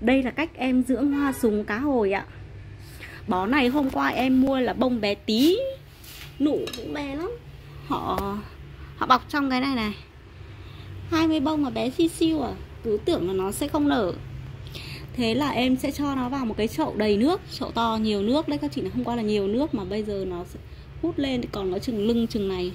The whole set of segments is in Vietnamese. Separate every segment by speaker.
Speaker 1: Đây là cách em dưỡng hoa súng cá hồi ạ. Bó này hôm qua em mua là bông bé tí. Nụ cũng bé lắm. Họ họ bọc trong cái này này. 20 bông mà bé xi siêu à? Cứ tưởng là nó sẽ không nở. Thế là em sẽ cho nó vào một cái chậu đầy nước, Chậu to nhiều nước. Đấy, các chị Hôm qua là nhiều nước mà bây giờ nó sẽ hút lên, Còn nó chừng lưng chừng này.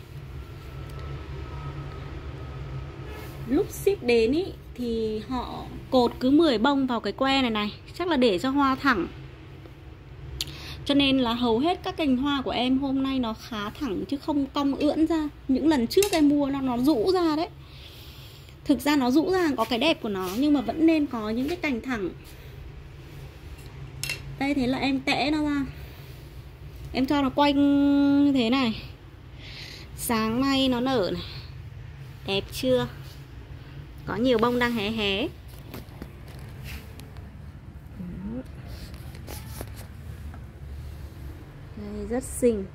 Speaker 1: Lúc ship đến ý thì họ cột cứ 10 bông vào cái que này này, Chắc là để cho hoa thẳng. Cho nên là hầu hết các cành hoa của em hôm nay nó khá thẳng chứ không cong ưỡn ra. Những lần trước em mua nó nó rũ ra đấy. Thực ra nó rũ ra, có cái đẹp của nó, nhưng mà vẫn nên có những cái cành thẳng. Đây, thế là em tẽ nó ra. Em cho nó quanh như thế này. Sáng nay nó nở này. Đẹp chưa? Có nhiều bông đang hé hé. Đây, rất xinh.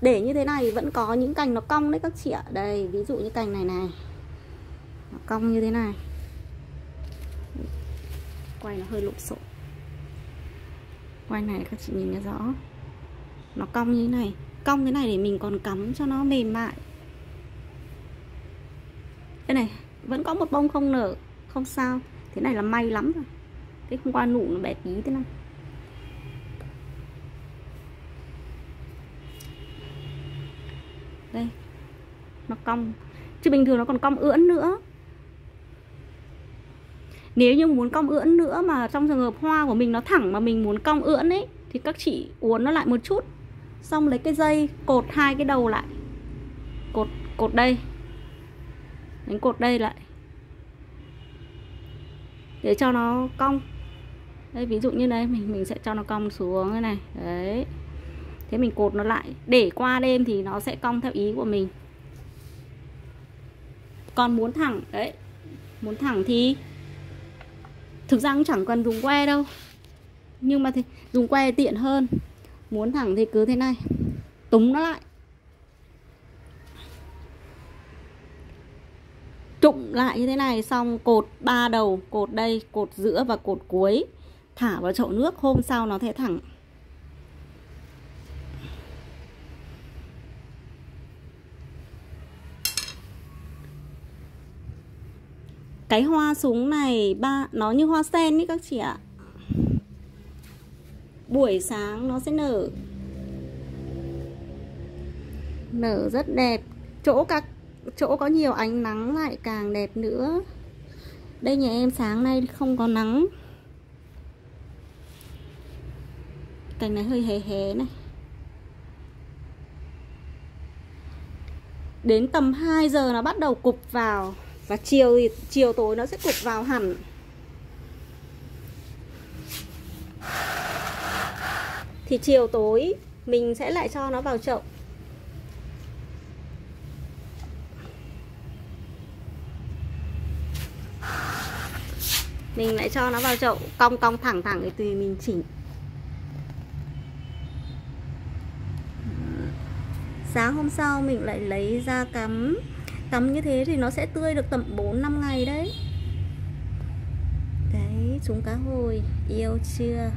Speaker 1: Để như thế này vẫn có những cành nó cong đấy các chị ạ. Đây ví dụ như cành này này. Nó cong như thế này. Quay nó hơi lộn xộn. Quay này các chị nhìn rõ. Nó cong như thế này cong thế này để mình còn cắm cho nó mềm mại. Đây này, vẫn có một bông không nở, không sao. Thế này là may lắm rồi. Cái không qua nụ nó bé tí thế này. Đây, nó cong. Chứ bình thường nó còn cong ưỡn nữa. Nếu như muốn cong ưỡn nữa mà trong trường hợp hoa của mình nó thẳng mà mình muốn cong ưỡn ấy, thì các chị uốn nó lại một chút xong lấy cái dây, cột hai cái đầu lại. Cột cột đây. Đánh cột đây lại. Để cho nó cong. Đây, ví dụ như đây, mình mình sẽ cho nó cong xuống thế này. Đấy. Thế mình cột nó lại. Để qua đêm thì nó sẽ cong theo ý của mình. Còn muốn thẳng, đấy. Muốn thẳng thì thực ra cũng chẳng cần dùng que đâu. Nhưng mà thì dùng que tiện hơn muốn thẳng thì cứ thế này. Túng nó lại. Trụng lại như thế này, xong cột ba đầu, cột đây, cột giữa và cột cuối. Thả vào chậu nước, hôm sau nó sẽ thẳng. Cái hoa súng này, ba, nó như hoa sen ý các chị ạ buổi sáng nó sẽ nở. Nở rất đẹp. Chỗ các, chỗ có nhiều ánh nắng lại càng đẹp nữa. Đây nhà em, sáng nay không có nắng. Cành này hơi hé hé này. Đến tầm 2 giờ nó bắt đầu cụp vào. Và chiều thì, chiều tối nó sẽ cụp vào hẳn. Thì chiều tối, mình sẽ lại cho nó vào chậu. Mình lại cho nó vào chậu, cong cong thẳng thẳng thì tùy mình chỉnh sáng hôm sau mình lại lấy ra cắm. Cắm như thế thì nó sẽ tươi được tầm 4 năm ngày đấy. Đấy chúng cá hồi, yêu chưa?